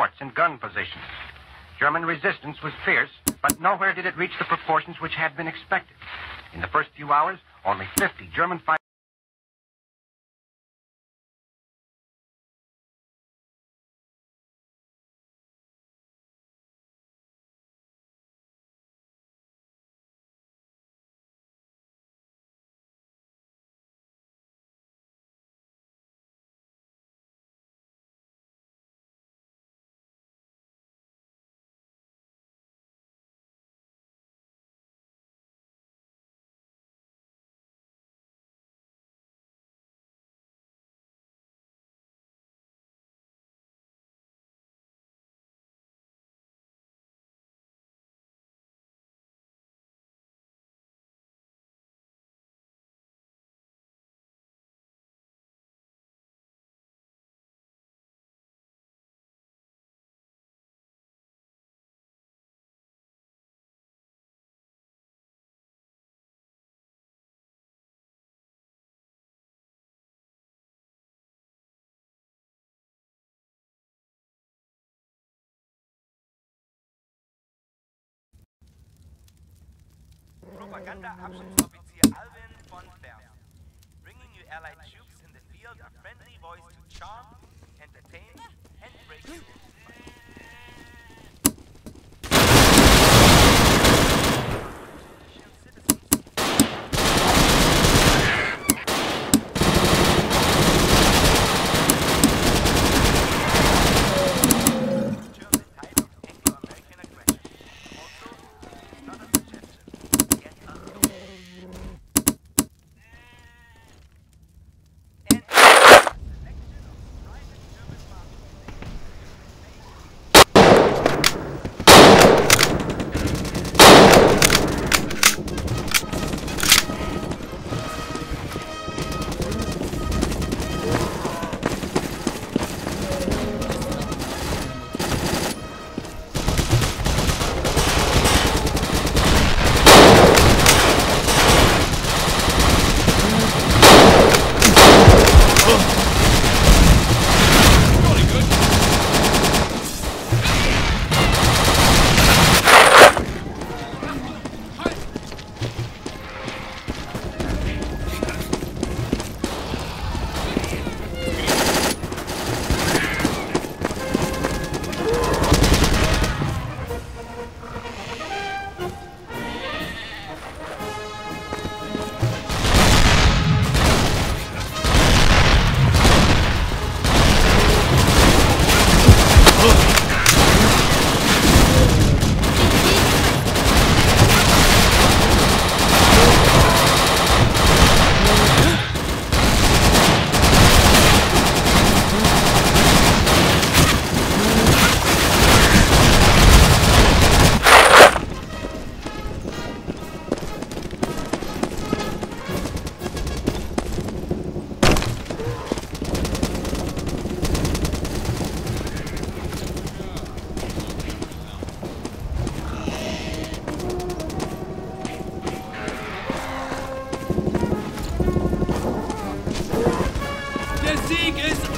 forts and gun positions. German resistance was fierce, but nowhere did it reach the proportions which had been expected. In the first few hours, only 50 German fighters. Propaganda-Abschnittsoffizier Alvin von Berg. Bringing you Allied troops in the field a friendly voice to charm, entertain, and break you. Sieg ist